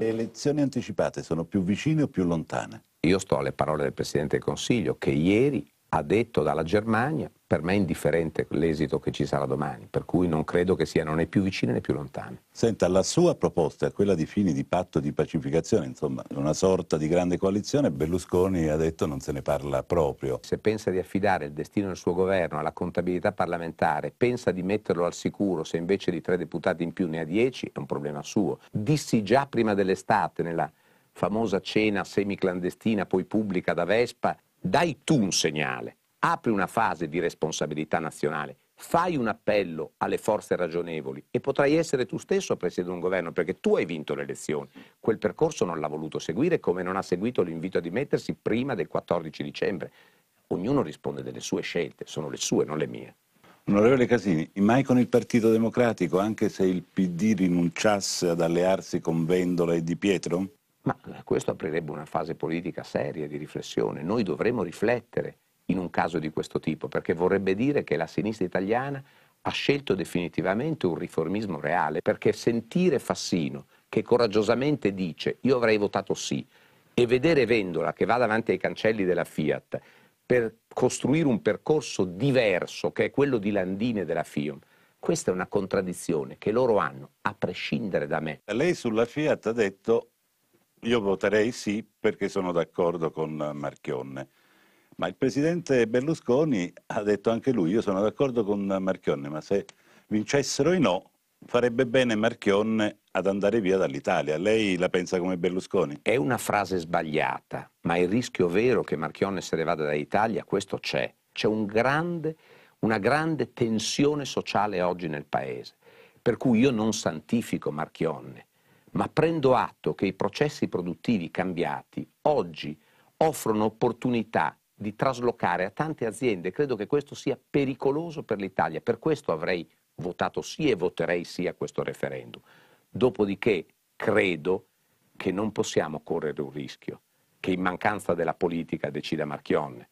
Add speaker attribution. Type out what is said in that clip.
Speaker 1: Le elezioni anticipate sono più vicine o più lontane?
Speaker 2: Io sto alle parole del Presidente del Consiglio che ieri ha detto dalla Germania, per me è indifferente l'esito che ci sarà domani, per cui non credo che siano né più vicine né più lontane.
Speaker 1: Senta, la sua proposta, quella di fini di patto di pacificazione, insomma, una sorta di grande coalizione, Berlusconi ha detto non se ne parla proprio.
Speaker 2: Se pensa di affidare il destino del suo governo alla contabilità parlamentare, pensa di metterlo al sicuro se invece di tre deputati in più ne ha dieci, è un problema suo. Dissi già prima dell'estate, nella famosa cena semiclandestina, poi pubblica da Vespa, dai tu un segnale, apri una fase di responsabilità nazionale, fai un appello alle forze ragionevoli e potrai essere tu stesso a presiedere un governo perché tu hai vinto le elezioni. Quel percorso non l'ha voluto seguire come non ha seguito l'invito a dimettersi prima del 14 dicembre. Ognuno risponde delle sue scelte, sono le sue, non le mie.
Speaker 1: Onorevole Casini, mai con il Partito Democratico, anche se il PD rinunciasse ad allearsi con Vendola e Di Pietro?
Speaker 2: Ma questo aprirebbe una fase politica seria di riflessione. Noi dovremmo riflettere in un caso di questo tipo, perché vorrebbe dire che la sinistra italiana ha scelto definitivamente un riformismo reale, perché sentire Fassino che coraggiosamente dice io avrei votato sì e vedere Vendola che va davanti ai cancelli della Fiat per costruire un percorso diverso che è quello di Landini e della FIOM, questa è una contraddizione che loro hanno, a prescindere da me.
Speaker 1: Lei sulla Fiat ha detto io voterei sì perché sono d'accordo con Marchionne. Ma il presidente Berlusconi ha detto anche lui, io sono d'accordo con Marchionne, ma se vincessero i no, farebbe bene Marchionne ad andare via dall'Italia. Lei la pensa come Berlusconi?
Speaker 2: È una frase sbagliata, ma il rischio vero che Marchionne se ne vada dall'Italia, questo c'è. C'è un grande, una grande tensione sociale oggi nel Paese, per cui io non santifico Marchionne, ma prendo atto che i processi produttivi cambiati oggi offrono opportunità di traslocare a tante aziende. Credo che questo sia pericoloso per l'Italia, per questo avrei votato sì e voterei sì a questo referendum. Dopodiché credo che non possiamo correre un rischio, che in mancanza della politica decida Marchionne.